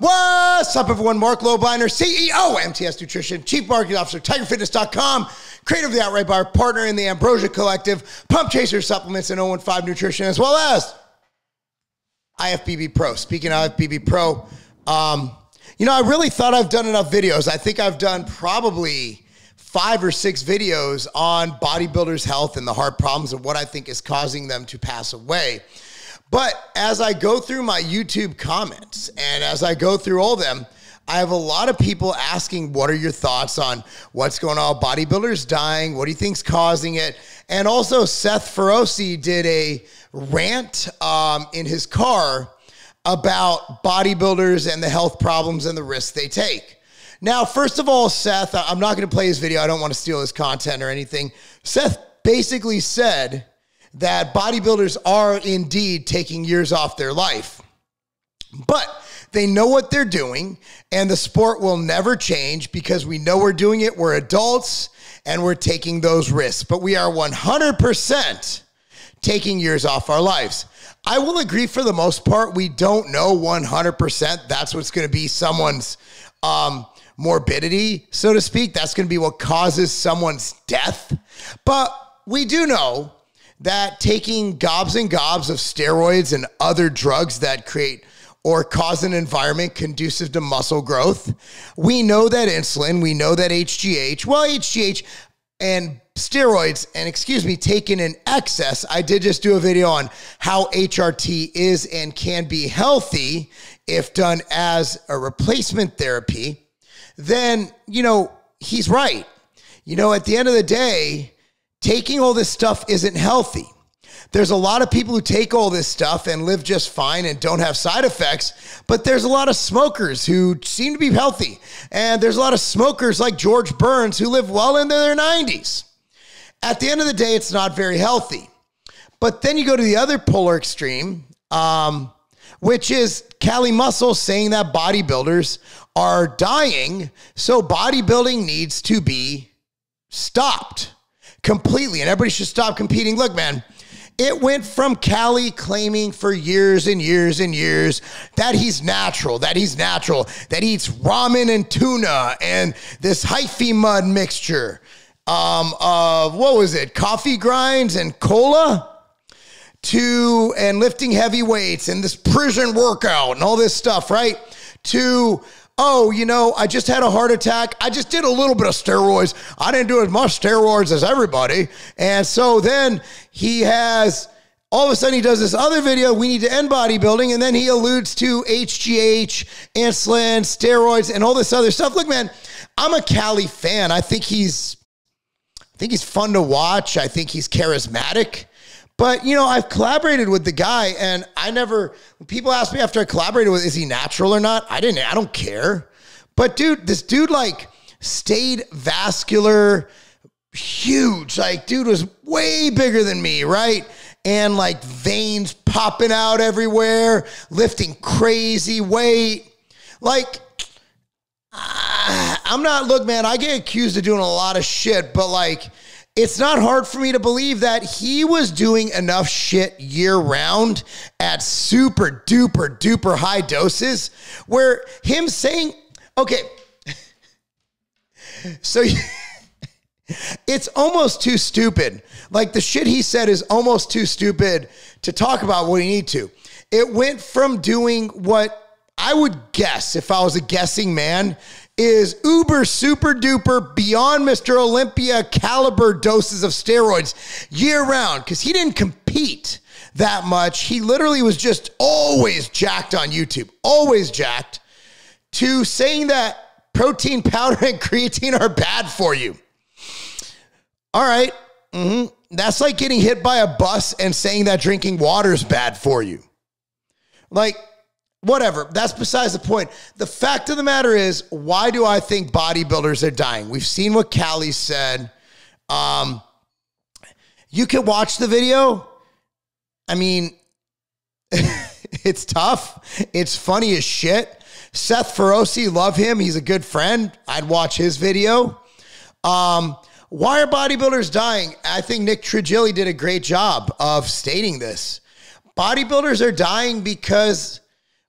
What's up, everyone? Marc Lobliner, CEO, MTS Nutrition, Chief Marketing Officer, TigerFitness.com, creator of the Outright Bar, partner in the Ambrosia Collective, Pump Chaser Supplements, and 015 Nutrition, as well as IFBB Pro. Speaking of IFBB Pro, um, you know, I really thought I've done enough videos. I think I've done probably five or six videos on bodybuilders' health and the heart problems and what I think is causing them to pass away. But as I go through my YouTube comments and as I go through all them, I have a lot of people asking, what are your thoughts on what's going on? Bodybuilders dying. What do you think's causing it? And also, Seth Feroce did a rant um, in his car about bodybuilders and the health problems and the risks they take. Now, first of all, Seth, I'm not going to play his video. I don't want to steal his content or anything. Seth basically said that bodybuilders are indeed taking years off their life. But they know what they're doing, and the sport will never change because we know we're doing it. We're adults and we're taking those risks, but we are 100% taking years off our lives. I will agree for the most part, we don't know 100% that's what's going to be someone's um, morbidity, so to speak. That's going to be what causes someone's death. But we do know that taking gobs and gobs of steroids and other drugs that create or cause an environment conducive to muscle growth. We know that insulin, we know that HGH, well, HGH and steroids, and excuse me, taken in excess. I did just do a video on how HRT is and can be healthy if done as a replacement therapy. Then, you know, he's right. You know, at the end of the day, taking all this stuff isn't healthy. There's a lot of people who take all this stuff and live just fine and don't have side effects, but there's a lot of smokers who seem to be healthy. And there's a lot of smokers like George Burns who live well into their 90s. At the end of the day, it's not very healthy. But then you go to the other polar extreme, um, which is Kali Muscle saying that bodybuilders are dying. So bodybuilding needs to be stopped completely and everybody should stop competing. Look, man, it went from Kali claiming for years and years and years that he's natural, that he's natural, that he eats ramen and tuna and this hyphy mud mixture um, of what was it, coffee grinds and cola to and lifting heavy weights and this prison workout and all this stuff, right? To oh, you know, I just had a heart attack. I just did a little bit of steroids. I didn't do as much steroids as everybody. And so then he has all of a sudden he does this other video we need to end bodybuilding and then he alludes to hgh insulin steroids and all this other stuff look man i'm a kali fan i think he's i think he's fun to watch i think he's charismatic but you know, I've collaborated with the guy, and I never. people ask me after I collaborated with, is he natural or not? I didn't. I don't care. But dude, this dude like stayed vascular, huge. Like, dude was way bigger than me, right? And like veins popping out everywhere, lifting crazy weight. Like, ah, I'm not. Look, man, I get accused of doing a lot of shit, but like it's not hard for me to believe that he was doing enough shit year round at super duper duper high doses where him saying, okay, so it's almost too stupid. Like the shit he said is almost too stupid to talk about what he need to. It went from doing what I would guess if I was a guessing man is uber super duper beyond Mr. Olympia caliber doses of steroids year round because he didn't compete that much. He literally was just always jacked on YouTube, always jacked, to saying that protein powder and creatine are bad for you. All right. mm-hmm. That's like getting hit by a bus and saying that drinking water is bad for you. Like, Whatever. That's besides the point. The fact of the matter is, why do I think bodybuilders are dying? We've seen what Kali said. Um, you can watch the video. I mean, it's tough. It's funny as shit. Seth Feroce, love him. He's a good friend. I'd watch his video. Um, why are bodybuilders dying? I think Nick Trigili did a great job of stating this. Bodybuilders are dying because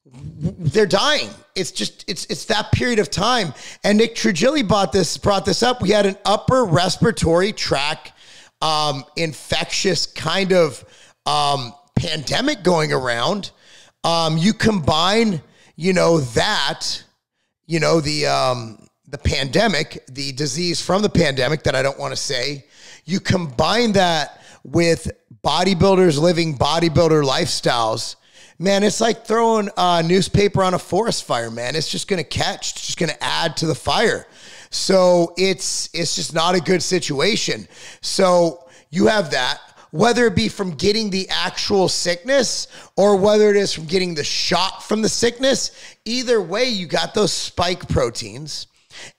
they're dying. It's just it's it's that period of time. And Nick Trigili brought this brought this up. We had an upper respiratory tract um, infectious kind of um, pandemic going around. Um, you combine, you know, that, you know, the um, the pandemic, the disease from the pandemic that I don't want to say. You combine that with bodybuilders living bodybuilder lifestyles man, it's like throwing a newspaper on a forest fire, man. It's just going to catch, it's just going to add to the fire. So it's it's just not a good situation. So you have that whether it be from getting the actual sickness or whether it is from getting the shot from the sickness, either way, you got those spike proteins.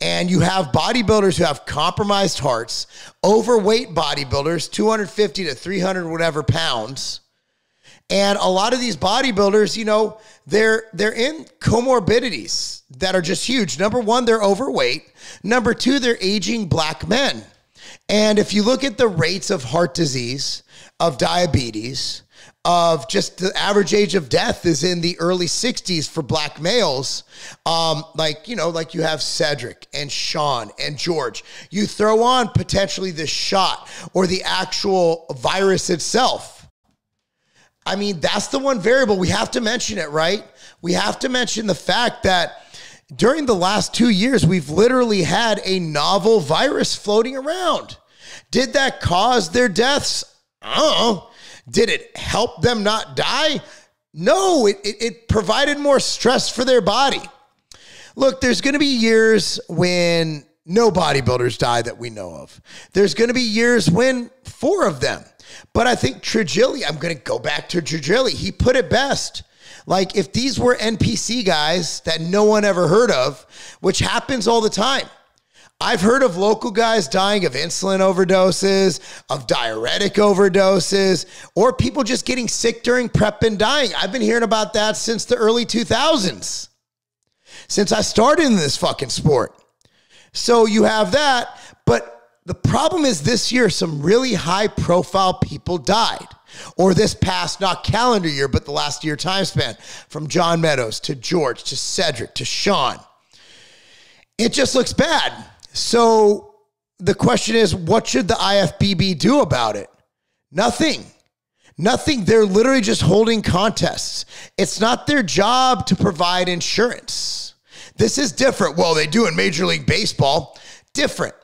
And you have bodybuilders who have compromised hearts, overweight bodybuilders, 250 to 300 whatever pounds, and a lot of these bodybuilders, you know, they're they're in comorbidities that are just huge. Number one, they're overweight. Number two, they're aging black men. And if you look at the rates of heart disease, of diabetes, of just the average age of death is in the early 60s for black males. Um, like, you know, like you have Cedric and Sean and George. You throw on potentially the shot or the actual virus itself I mean, that's the one variable. We have to mention it, right? We have to mention the fact that during the last two years, we've literally had a novel virus floating around. Did that cause their deaths? Oh, Did it help them not die? No, it, it, it provided more stress for their body. Look, there's going to be years when no bodybuilders die that we know of. There's going to be years when four of them but I think Trigili, I'm going to go back to Trigili. He put it best. Like if these were NPC guys that no one ever heard of, which happens all the time. I've heard of local guys dying of insulin overdoses, of diuretic overdoses, or people just getting sick during prep and dying. I've been hearing about that since the early 2000s, since I started in this fucking sport. So you have that, but the problem is this year, some really high profile people died. Or this past, not calendar year, but the last year time span from John Meadows to George to Cedric to Sean. It just looks bad. So the question is, what should the IFBB do about it? Nothing. Nothing. They're literally just holding contests. It's not their job to provide insurance. This is different. Well, they do in Major League Baseball. Different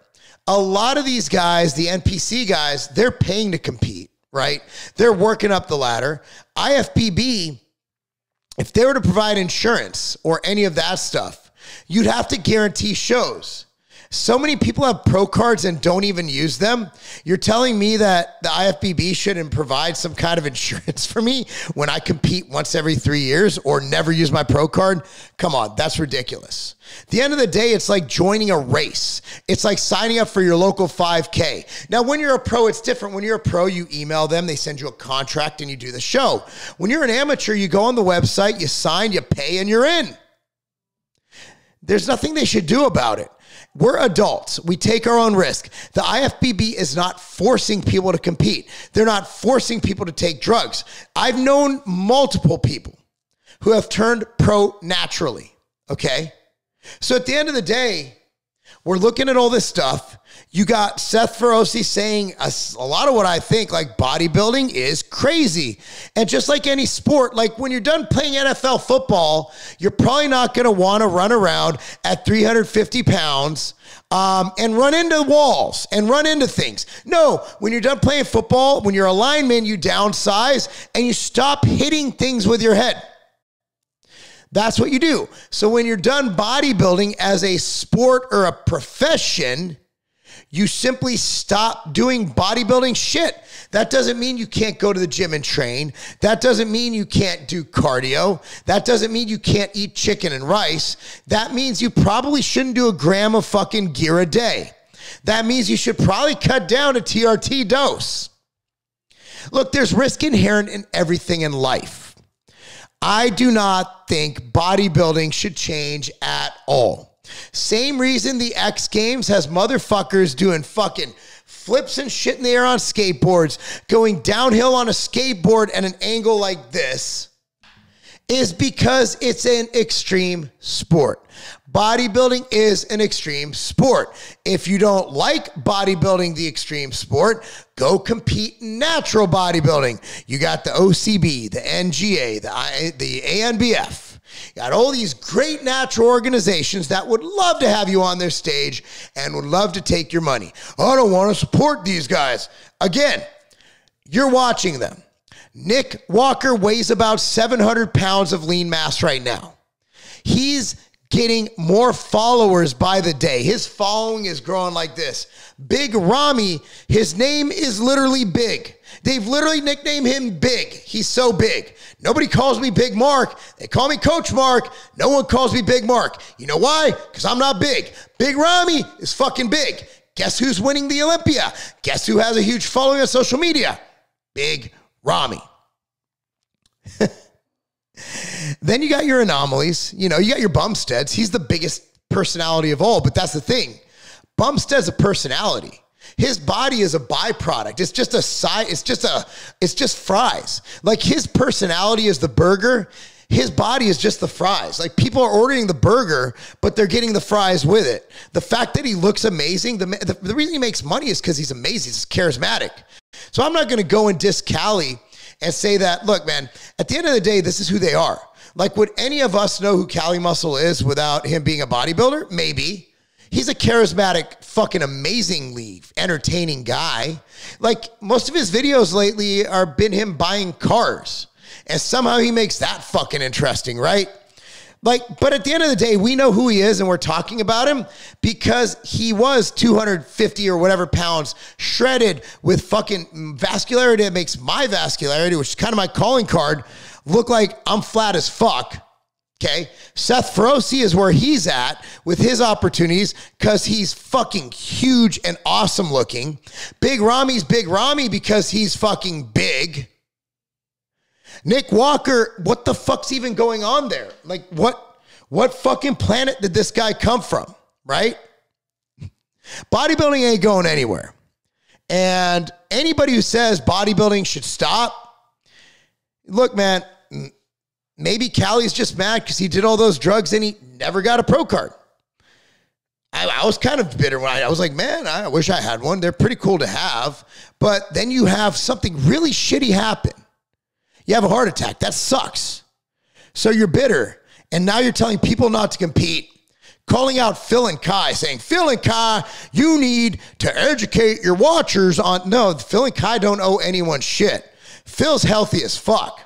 a lot of these guys, the NPC guys, they're paying to compete, right? They're working up the ladder. IFBB, if they were to provide insurance or any of that stuff, you'd have to guarantee shows. So many people have pro cards and don't even use them. You're telling me that the IFBB shouldn't provide some kind of insurance for me when I compete once every three years or never use my pro card? Come on, that's ridiculous. At the end of the day, it's like joining a race. It's like signing up for your local 5K. Now, when you're a pro, it's different. When you're a pro, you email them, they send you a contract, and you do the show. When you're an amateur, you go on the website, you sign, you pay, and you're in. There's nothing they should do about it. We're adults. We take our own risk. The IFBB is not forcing people to compete. They're not forcing people to take drugs. I've known multiple people who have turned pro naturally. Okay. So at the end of the day, we're looking at all this stuff. You got Seth Feroce saying a, a, lot of what I think, like bodybuilding is crazy. And just like any sport, like when you're done playing NFL football, you're probably not going to want to run around at 350 pounds um, and run into walls and run into things. No, when you're done playing football, when you're a lineman, you downsize and you stop hitting things with your head. That's what you do. So when you're done bodybuilding as a sport or a profession, you simply stop doing bodybuilding shit. That doesn't mean you can't go to the gym and train. That doesn't mean you can't do cardio. That doesn't mean you can't eat chicken and rice. That means you probably shouldn't do a gram of fucking gear a day. That means you should probably cut down a TRT dose. Look, there's risk inherent in everything in life. I do not think bodybuilding should change at all. Same reason the X Games has motherfuckers doing fucking flips and shit in the air on skateboards, going downhill on a skateboard at an angle like this, is because it's an extreme sport. Bodybuilding is an extreme sport. If you don't like bodybuilding, the extreme sport, go compete in natural bodybuilding. You got the OCB, the NGA, the, I, the ANBF. You got all these great natural organizations that would love to have you on their stage and would love to take your money. Oh, I don't want to support these guys. Again, you're watching them. Nick Walker weighs about 700 pounds of lean mass right now. He's getting more followers by the day. His following is growing like this. Big Ramy, his name is literally big. They've literally nicknamed him Big. He's so big. Nobody calls me Big Mark. They call me Coach Mark. No one calls me Big Mark. You know why? Because I'm not big. Big Ramy is fucking big. Guess who's winning the Olympia? Guess who has a huge following on social media? Big Ramy. then you got your anomalies. You know, you got your Bumsteads. He's the biggest personality of all, but that's the thing. Bumstead's a personality. His body is a byproduct. It's just a side, it's just a, it's just fries. Like his personality is the burger. His body is just the fries. Like people are ordering the burger, but they're getting the fries with it. The fact that he looks amazing, the, the, the reason he makes money is because he's amazing. He's charismatic. So I'm not going to go and diss Kali and say that, look, man, at the end of the day, this is who they are. Like, would any of us know who Kali Muscle is without him being a bodybuilder? Maybe. He's a charismatic, fucking amazingly entertaining guy. Like, most of his videos lately are been him buying cars. And somehow he makes that fucking interesting, right? Like, but at the end of the day, we know who he is and we're talking about him because he was 250 or whatever pounds shredded with fucking vascularity that makes my vascularity, which is kind of my calling card, look like I'm flat as fuck. Okay. Seth Feroce is where he's at with his opportunities because he's fucking huge and awesome looking. Big Ramy's Big Ramy because he's fucking big. Nick Walker, what the fuck's even going on there? Like, what what fucking planet did this guy come from? Right? Bodybuilding ain't going anywhere. And anybody who says bodybuilding should stop, look, man, maybe Kali's just mad because he did all those drugs and he never got a pro card. I, I, was kind of bitter when I, I was like, man, I wish I had one. They're pretty cool to have. But then you have something really shitty happen you have a heart attack. That sucks. So you're bitter. And now you're telling people not to compete, calling out Phil and Kai, saying, Phil and Kai, you need to educate your watchers on. No, Phil and Kai don't owe anyone shit. Phil's healthy as fuck.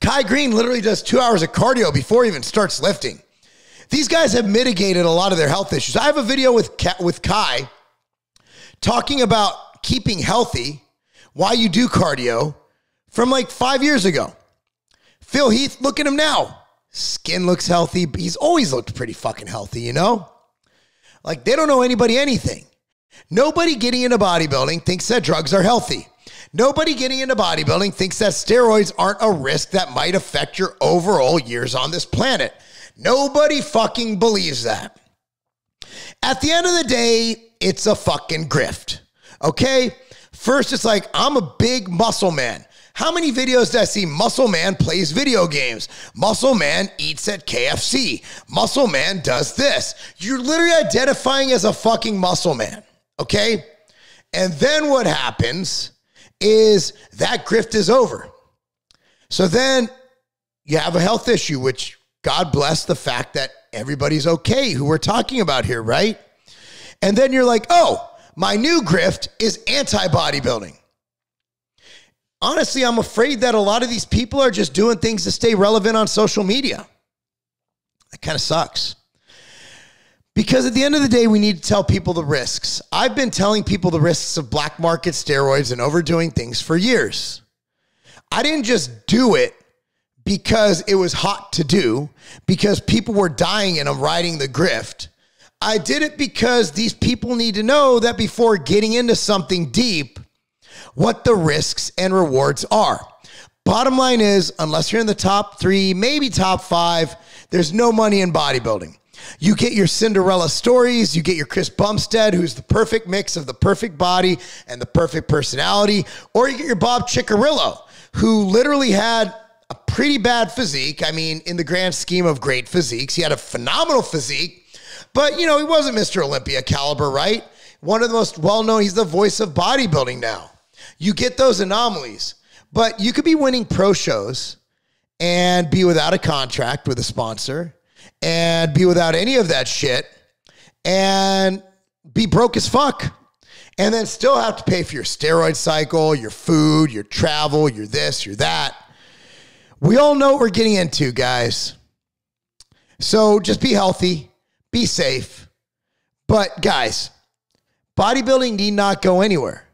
Kai Greene literally does two hours of cardio before he even starts lifting. These guys have mitigated a lot of their health issues. I have a video with with Kai talking about keeping healthy why you do cardio from like five years ago. Phil Heath, look at him now. Skin looks healthy. But he's always looked pretty fucking healthy, you know? Like they don't know anybody anything. Nobody getting into bodybuilding thinks that drugs are healthy. Nobody getting into bodybuilding thinks that steroids aren't a risk that might affect your overall years on this planet. Nobody fucking believes that. At the end of the day, it's a fucking grift. Okay? First, it's like, I'm a big muscle man. How many videos did I see? Muscle Man plays video games. Muscle Man eats at KFC. Muscle Man does this. You're literally identifying as a fucking muscle man. Okay. And then what happens is that grift is over. So then you have a health issue, which God bless the fact that everybody's okay who we're talking about here, right? And then you're like, oh, my new grift is anti bodybuilding. Honestly, I'm afraid that a lot of these people are just doing things to stay relevant on social media. That kind of sucks. Because at the end of the day, we need to tell people the risks. I've been telling people the risks of black market steroids and overdoing things for years. I didn't just do it because it was hot to do, because people were dying and I'm riding the grift. I did it because these people need to know that before getting into something deep, what the risks and rewards are. Bottom line is, unless you're in the top three, maybe top five, there's no money in bodybuilding. You get your Cinderella stories, you get your Chris Bumstead, who's the perfect mix of the perfect body and the perfect personality, or you get your Bob Cicherillo, who literally had a pretty bad physique. I mean, in the grand scheme of great physiques, he had a phenomenal physique, but you know, he wasn't Mr. Olympia caliber, right? One of the most well known, he's the voice of bodybuilding now. You get those anomalies, but you could be winning pro shows and be without a contract with a sponsor and be without any of that shit and be broke as fuck and then still have to pay for your steroid cycle, your food, your travel, your this, your that. We all know what we're getting into, guys. So just be healthy, be safe. But guys, bodybuilding need not go anywhere.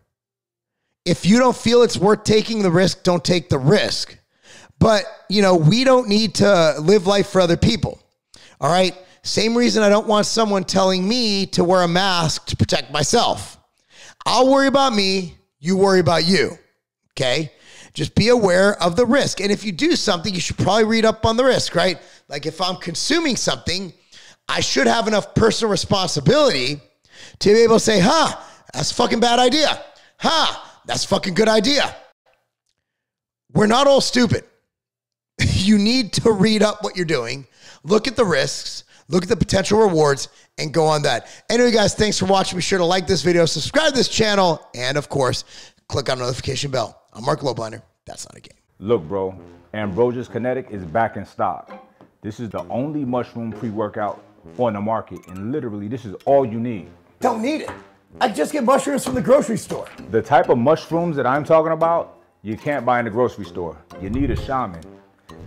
If you don't feel it's worth taking the risk, don't take the risk. But, you know, we don't need to live life for other people. All right. Same reason I don't want someone telling me to wear a mask to protect myself. I'll worry about me, you worry about you. Okay. Just be aware of the risk. And if you do something, you should probably read up on the risk, right? Like if I'm consuming something, I should have enough personal responsibility to be able to say, huh, that's a fucking bad idea. Huh, that's a fucking good idea. We're not all stupid. you need to read up what you're doing, look at the risks, look at the potential rewards, and go on that. Anyway, guys, thanks for watching. Be sure to like this video, subscribe to this channel, and of course, click on the notification bell. I'm Marc Lobliner. That's not a game. Look, bro, Ambrosia's Kinetic is back in stock. This is the only mushroom pre-workout on the market, and literally, this is all you need. Don't need it. I just get mushrooms from the grocery store. The type of mushrooms that I'm talking about, you can't buy in the grocery store. You need a shaman.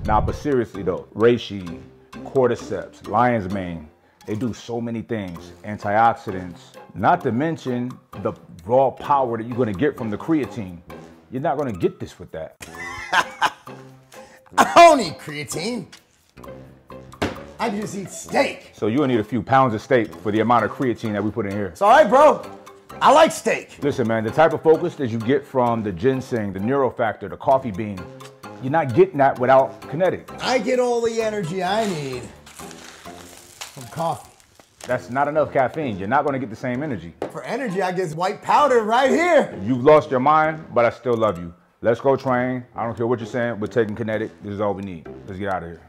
Now, but seriously though, reishi, cordyceps, lion's mane, they do so many things. Antioxidants, not to mention the raw power that you're gonna get from the creatine. You're not gonna get this with that. I don't eat creatine. I just eat steak. So you'll need a few pounds of steak for the amount of creatine that we put in here. It's all right, bro. I like steak. Listen, man, the type of focus that you get from the ginseng, the neurofactor, the coffee bean, you're not getting that without kinetic. I get all the energy I need from coffee. That's not enough caffeine. You're not going to get the same energy. For energy, I get white powder right here. You've lost your mind, but I still love you. Let's go train. I don't care what you're saying. We're taking kinetic. This is all we need. Let's get out of here.